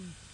Mm.